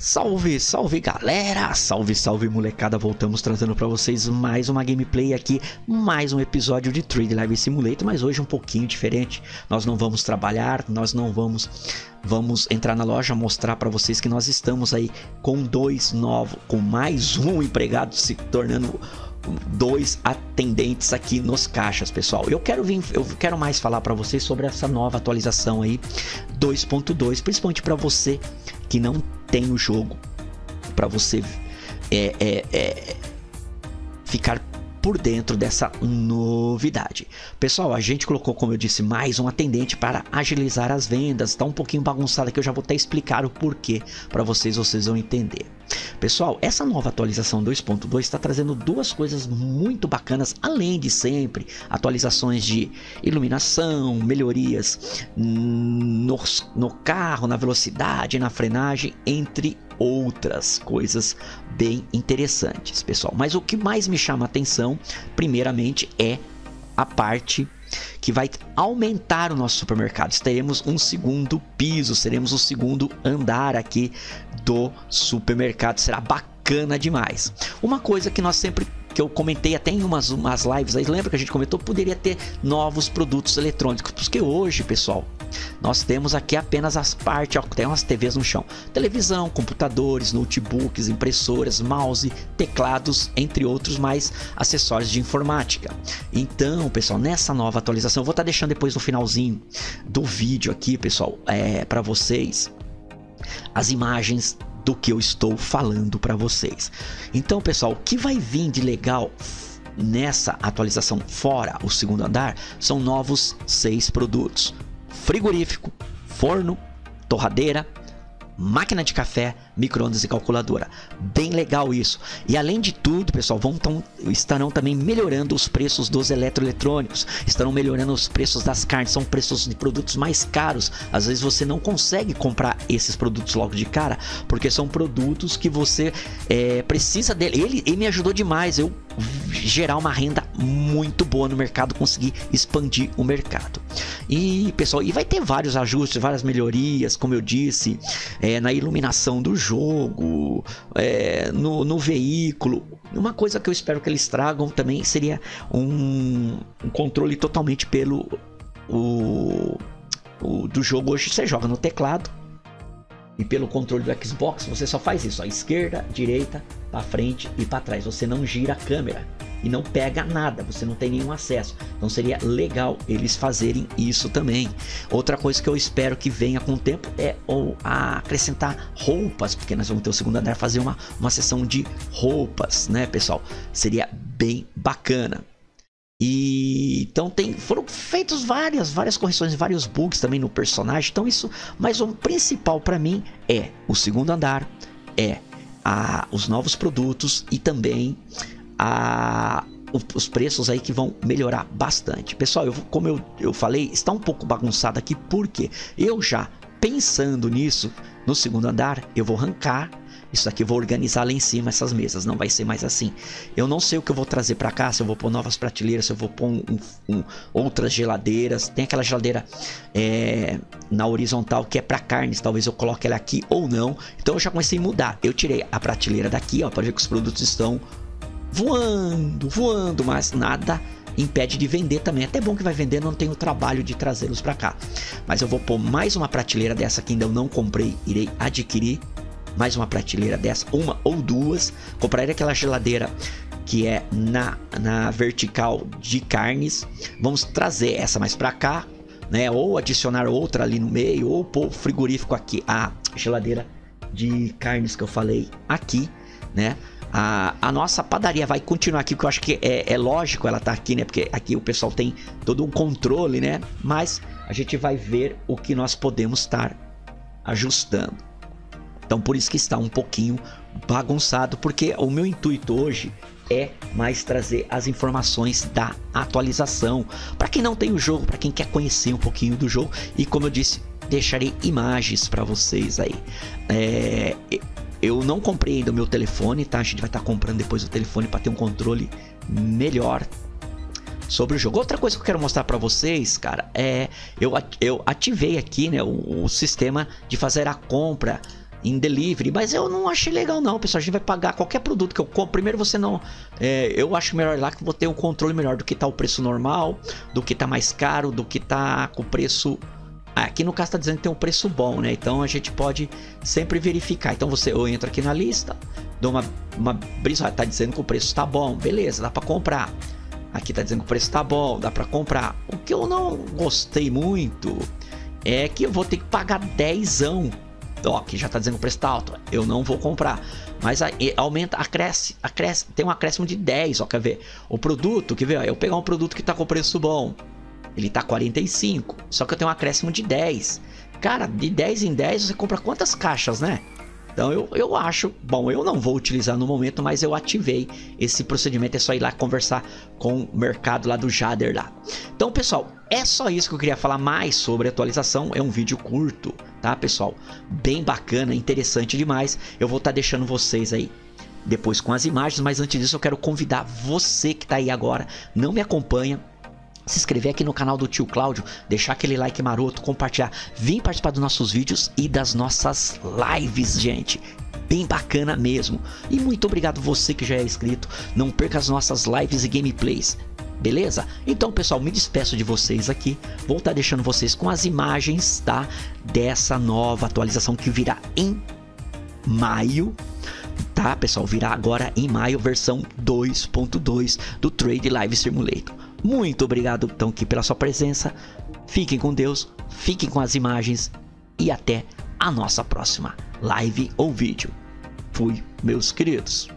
Salve, salve galera! Salve, salve molecada! Voltamos trazendo para vocês mais uma gameplay aqui, mais um episódio de Trade Live Simulator, mas hoje um pouquinho diferente. Nós não vamos trabalhar, nós não vamos vamos entrar na loja mostrar para vocês que nós estamos aí com dois novos, com mais um empregado se tornando dois atendentes aqui nos caixas, pessoal. Eu quero vir, eu quero mais falar para vocês sobre essa nova atualização aí 2.2, principalmente para você que não tem o jogo para você é, é, é, ficar por dentro dessa novidade. Pessoal, a gente colocou, como eu disse, mais um atendente para agilizar as vendas. Está um pouquinho bagunçado aqui, eu já vou até explicar o porquê para vocês, vocês vão entender. Pessoal, essa nova atualização 2.2 está trazendo duas coisas muito bacanas, além de sempre atualizações de iluminação, melhorias no, no carro, na velocidade, na frenagem, entre outras coisas bem interessantes, pessoal. Mas o que mais me chama a atenção, primeiramente, é a parte que vai aumentar o nosso supermercado. Teremos um segundo piso, seremos o segundo andar aqui do supermercado. Será bacana demais. Uma coisa que nós sempre que eu comentei até em umas, umas lives aí, lembra que a gente comentou? Poderia ter novos produtos eletrônicos, porque hoje, pessoal, nós temos aqui apenas as partes, tem umas TVs no chão. Televisão, computadores, notebooks, impressoras, mouse, teclados, entre outros mais acessórios de informática. Então, pessoal, nessa nova atualização, eu vou estar tá deixando depois no finalzinho do vídeo aqui, pessoal, é, para vocês as imagens do que eu estou falando para vocês. Então, pessoal, o que vai vir de legal nessa atualização fora o segundo andar são novos seis produtos: frigorífico, forno, torradeira, máquina de café, microondas e calculadora. Bem legal isso. E além de tudo, pessoal, vão tão, estarão também melhorando os preços dos eletroeletrônicos, estarão melhorando os preços das carnes, são preços de produtos mais caros. Às vezes você não consegue comprar esses produtos logo de cara, porque são produtos que você é, precisa dele. Ele, ele me ajudou demais. Eu gerar uma renda muito boa no mercado, conseguir expandir o mercado. E pessoal, e vai ter vários ajustes, várias melhorias, como eu disse, é, na iluminação do jogo, é, no, no veículo. Uma coisa que eu espero que eles tragam também seria um, um controle totalmente pelo o, o, do jogo. Hoje você joga no teclado e pelo controle do Xbox, você só faz isso, ó, esquerda, direita, para frente e para trás. Você não gira a câmera e não pega nada, você não tem nenhum acesso. Então seria legal eles fazerem isso também. Outra coisa que eu espero que venha com o tempo é ou acrescentar roupas, porque nós vamos ter o segundo andar fazer uma, uma sessão de roupas, né, pessoal? Seria bem bacana. E então tem, foram feitos várias, várias correções, vários bugs também no personagem. Então isso, mas o principal para mim é o segundo andar, é a, os novos produtos e também a, os preços aí que vão melhorar bastante. Pessoal, eu, como eu, eu falei, está um pouco bagunçado aqui porque eu já pensando nisso, no segundo andar, eu vou arrancar isso aqui vou organizar lá em cima essas mesas, não vai ser mais assim. Eu não sei o que eu vou trazer para cá, se eu vou pôr novas prateleiras, se eu vou pôr um, um, outras geladeiras. Tem aquela geladeira é, na horizontal que é para carnes, talvez eu coloque ela aqui ou não. Então eu já comecei a mudar. Eu tirei a prateleira daqui, ó, para ver que os produtos estão voando, voando, mas nada impede de vender também. Até bom que vai vender, não tenho trabalho de trazê-los para cá. Mas eu vou pôr mais uma prateleira dessa que ainda eu não comprei, irei adquirir mais uma prateleira dessa, uma ou duas. Compraria aquela geladeira que é na, na vertical de carnes. Vamos trazer essa mais para cá, né? Ou adicionar outra ali no meio, ou pôr frigorífico aqui, a geladeira de carnes que eu falei aqui, né? A, a, nossa padaria vai continuar aqui, porque eu acho que é, é, lógico ela tá aqui, né? Porque aqui o pessoal tem todo um controle, né? Mas a gente vai ver o que nós podemos estar ajustando. Então por isso que está um pouquinho bagunçado, porque o meu intuito hoje é mais trazer as informações da atualização para quem não tem o jogo, para quem quer conhecer um pouquinho do jogo e como eu disse, deixarei imagens para vocês aí. É, eu não comprei ainda o meu telefone, tá? A gente vai estar tá comprando depois o telefone para ter um controle melhor sobre o jogo. Outra coisa que eu quero mostrar para vocês, cara, é eu, eu ativei aqui, né, o, o sistema de fazer a compra em delivery, mas eu não achei legal não, pessoal. A gente vai pagar qualquer produto que eu compro. Primeiro você não, é, eu acho melhor lá que vou ter um controle melhor do que tá o preço normal, do que tá mais caro, do que tá com o preço Aqui no caso está dizendo que tem um preço bom, né? Então a gente pode sempre verificar. Então você eu entro aqui na lista, dou uma uma brisa, tá dizendo que o preço está bom, beleza, dá para comprar. Aqui tá dizendo que o preço está bom, dá para comprar. O que eu não gostei muito é que eu vou ter que pagar 10 Ó, que já tá dizendo que o preço tá alto. Eu não vou comprar. Mas aí aumenta, acresce, acresce, tem um acréscimo de 10, ó, quer ver? O produto, quer ver? Eu pegar um produto que tá com preço bom, ele tá 45, só que eu tenho um acréscimo de 10. Cara, de 10 em 10 você compra quantas caixas, né? Então eu, eu acho, bom, eu não vou utilizar no momento, mas eu ativei esse procedimento. É só ir lá conversar com o mercado lá do Jader lá. Então, pessoal, é só isso que eu queria falar mais sobre atualização. É um vídeo curto, tá, pessoal? Bem bacana, interessante demais. Eu vou estar tá deixando vocês aí depois com as imagens, mas antes disso eu quero convidar você que está aí agora, não me acompanha, se inscrever aqui no canal do tio Cláudio, deixar aquele like maroto, compartilhar, vir participar dos nossos vídeos e das nossas lives, gente. Bem bacana mesmo. E muito obrigado você que já é inscrito. Não perca as nossas lives e gameplays. Beleza? Então, pessoal, me despeço de vocês aqui. Vou estar tá deixando vocês com as imagens, tá? Dessa nova atualização que virá em maio tá pessoal virá agora em maio versão 2.2 do Trade Live Simulator muito obrigado, então, aqui pela sua presença. Fiquem com Deus, fiquem com as imagens e até a nossa próxima live ou vídeo. Fui, meus queridos.